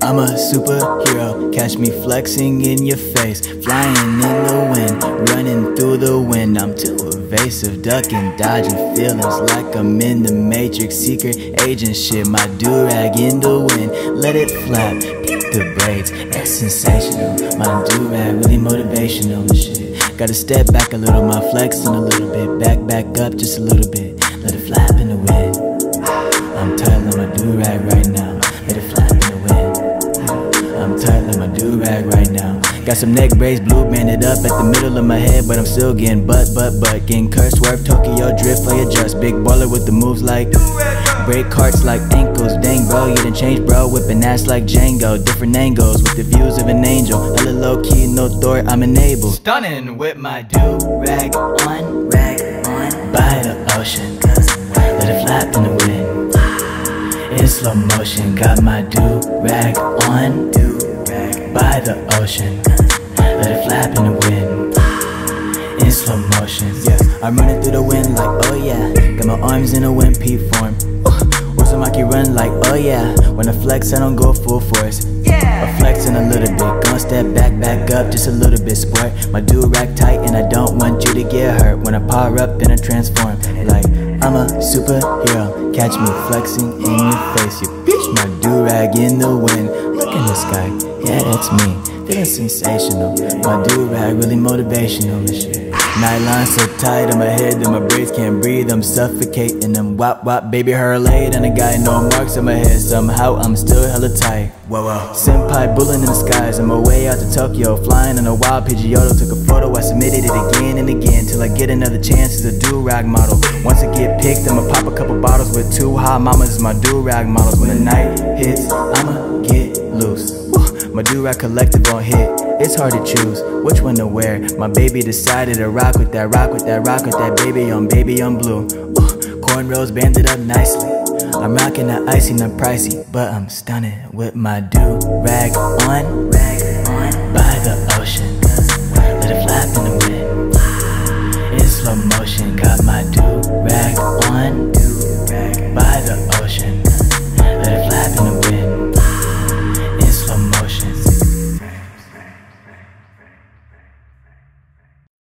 I'm a superhero, catch me flexing in your face. Flying in the wind, running through the wind. I'm too evasive, ducking, dodging feelings Like I'm in the matrix, secret agent shit My do-rag in the wind, let it flap Peep the braids, it's sensational My do-rag really motivational and shit. Gotta step back a little, my flexing a little bit. Back, back up just a little bit do-rag right now. Got some neck braids blue banded up at the middle of my head But I'm still getting butt, butt, butt. Getting cursed, swerve, Tokyo drift, play adjust Big baller with the moves like Break carts like ankles, dang bro, you done changed bro. Whipping ass like Django, different angles With the views of an angel. Hella low key, no Thor, I'm enabled. Stunning with my do-rag on, rag on By the ocean, let it flap in the wind. In slow motion, got my do-rag on Do-rag by the ocean. Let it flap in the wind. In slow motion, yeah I'm running through the wind like, oh yeah. Got my arms in a P form. Uh, On my key run like, oh yeah. When I flex, I don't go full force. Yeah. I flexing a little bit. Gonna step back, back up just a little bit, sport My do-rag tight and I don't want you to get hurt. When I power up, then I transform. Like, I'm a superhero. Catch me flexing in your face You bitch, my do-rag in the wind in the sky, yeah, that's me. Feeling sensational. My do-rag really motivational Nylon so tight on my head that my braids can't breathe. I'm suffocating, I'm wop wop baby her late. And I got no marks on my head. Somehow I'm still hella tight. Whoa whoa. Senpai bulling in the skies. On my way out to Tokyo Flying on a wild Pidgeotto. Took a photo, I submitted it again and again Till I get another chance as a do-rag model. Once I get picked, I'ma pop a couple bottles With two hot mamas as my do-rag models. When the night my do-rag collective on hit. It's hard to choose which one to wear. My baby decided to rock with that, rock with that, rock with that baby on baby on blue. Ooh, cornrows banded up nicely. I'm rocking that icy, not pricey, but I'm stunning with my do-rag on, rag on by the ocean. Let it flap in the